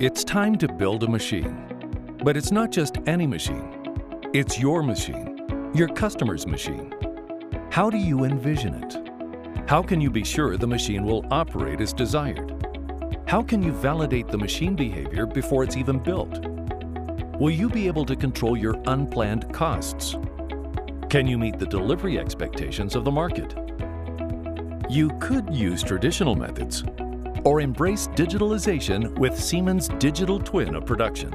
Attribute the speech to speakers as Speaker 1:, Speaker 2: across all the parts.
Speaker 1: It's time to build a machine. But it's not just any machine. It's your machine, your customer's machine. How do you envision it? How can you be sure the machine will operate as desired? How can you validate the machine behavior before it's even built? Will you be able to control your unplanned costs? Can you meet the delivery expectations of the market? You could use traditional methods or embrace digitalization with Siemens Digital Twin of Production.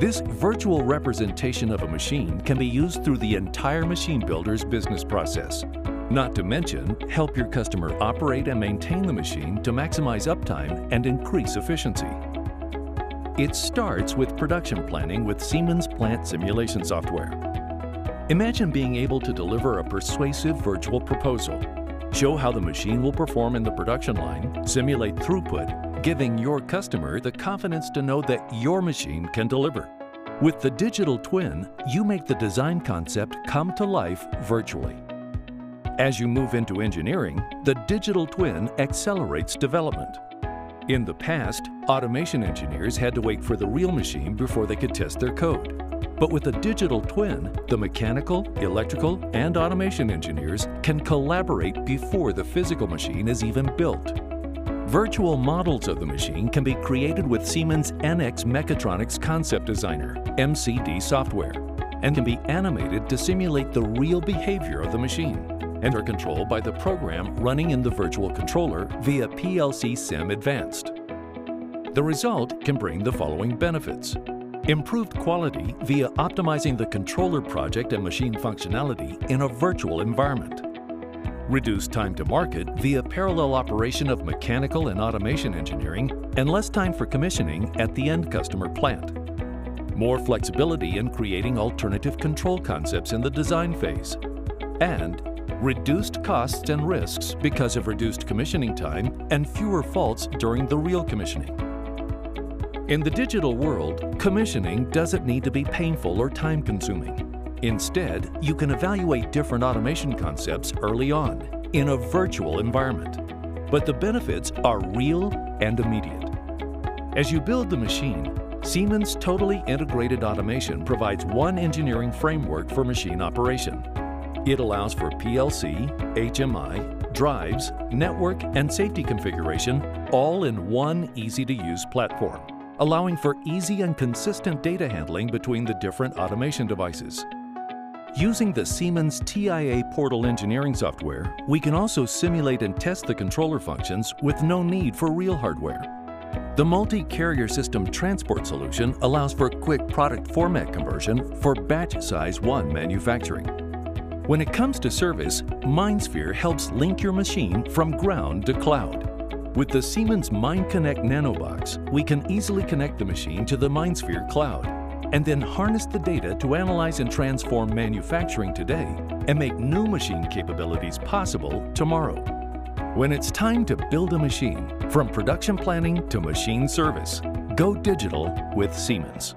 Speaker 1: This virtual representation of a machine can be used through the entire machine builder's business process. Not to mention, help your customer operate and maintain the machine to maximize uptime and increase efficiency. It starts with production planning with Siemens Plant Simulation Software. Imagine being able to deliver a persuasive virtual proposal Show how the machine will perform in the production line, simulate throughput, giving your customer the confidence to know that your machine can deliver. With the digital twin, you make the design concept come to life virtually. As you move into engineering, the digital twin accelerates development. In the past, automation engineers had to wait for the real machine before they could test their code. But with a digital twin, the mechanical, electrical, and automation engineers can collaborate before the physical machine is even built. Virtual models of the machine can be created with Siemens NX Mechatronics Concept Designer, MCD software, and can be animated to simulate the real behavior of the machine, and are controlled by the program running in the virtual controller via PLC Sim Advanced. The result can bring the following benefits. Improved quality via optimizing the controller project and machine functionality in a virtual environment. Reduced time to market via parallel operation of mechanical and automation engineering and less time for commissioning at the end customer plant. More flexibility in creating alternative control concepts in the design phase. And reduced costs and risks because of reduced commissioning time and fewer faults during the real commissioning. In the digital world, commissioning doesn't need to be painful or time-consuming. Instead, you can evaluate different automation concepts early on in a virtual environment. But the benefits are real and immediate. As you build the machine, Siemens Totally Integrated Automation provides one engineering framework for machine operation. It allows for PLC, HMI, drives, network, and safety configuration all in one easy-to-use platform allowing for easy and consistent data handling between the different automation devices. Using the Siemens TIA Portal engineering software, we can also simulate and test the controller functions with no need for real hardware. The multi-carrier system transport solution allows for quick product format conversion for batch size 1 manufacturing. When it comes to service, MindSphere helps link your machine from ground to cloud. With the Siemens MindConnect NanoBox, we can easily connect the machine to the MindSphere cloud and then harness the data to analyze and transform manufacturing today and make new machine capabilities possible tomorrow. When it's time to build a machine, from production planning to machine service, go digital with Siemens.